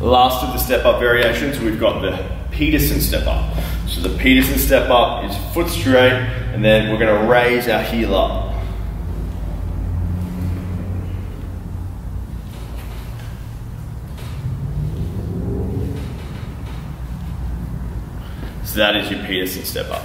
Last of the step up variations, we've got the Petersen step up. So the Petersen step up is foot straight, and then we're gonna raise our heel up. So that is your Petersen step up.